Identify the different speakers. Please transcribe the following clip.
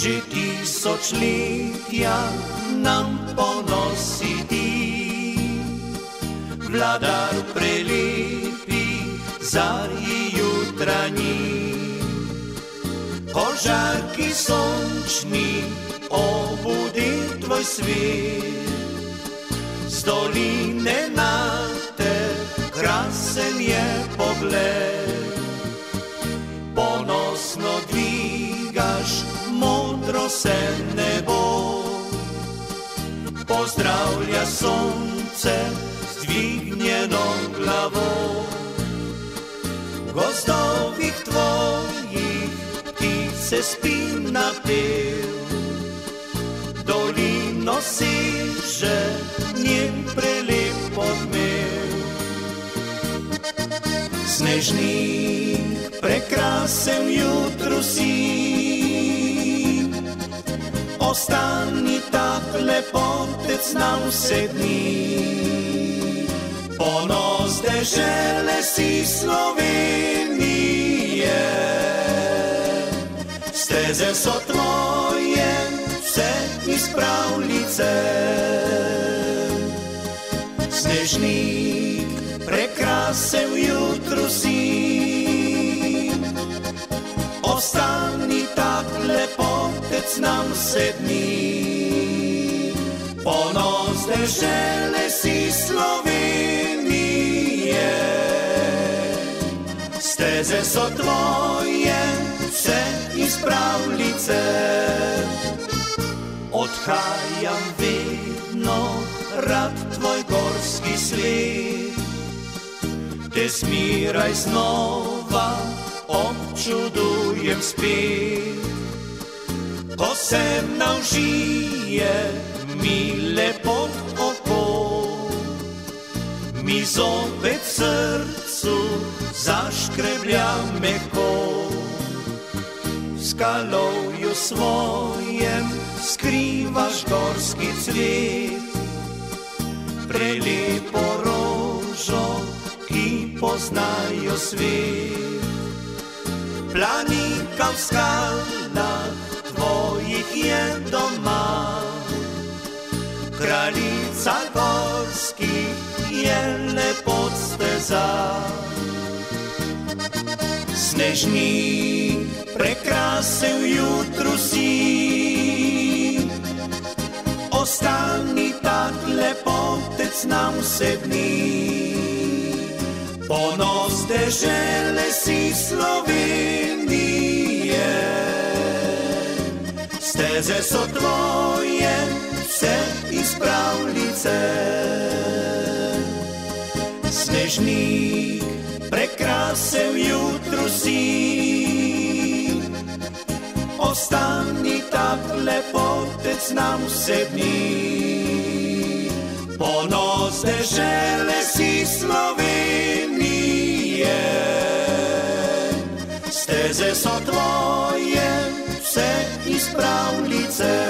Speaker 1: že tisočletja nam ponositi. Vladar prelepi zarji jutranji, požarki sončni obudi tvoj svet. Z doline na te krasen je pogled, se nebo. Pozdravlja sonce z dvignjeno glavo. Gozdovih tvojih ptice spin na pel, dolino seže njen prelep odmev. Snežnik prekrasen jutro si, ostani tak lepotec na vse dni. Ponos dežele si Slovenije, steze so tvoje, vse iz pravljice. Snežnik prekrasen jutro si, ostani tak lepotec nam sedmi. Ponos dežele si Slovenije, steze so tvoje, vse iz pravljice. Odhajam vedno rad tvoj gorski svet, te smiraj znova občudujem spet. Ko sem navžije, mi lepo oko, mi zopet srcu zaškreblja meko. Skalovju svojem skrivaš gorski cvet, prelepo rožo, ki poznajo svet. Planika v skalah kraljica gorskih je lepot steza. Snežnik prekrasen jutro si, ostani tak lepotec nam vse dni. Ponos dežele si Slovenije, steze so tvoje, Snežnik prekrasen jutro si, ostani tak lepotec nam vse dni. Ponos dežele si Slovenije, steze so tvoje, vse iz pravljice.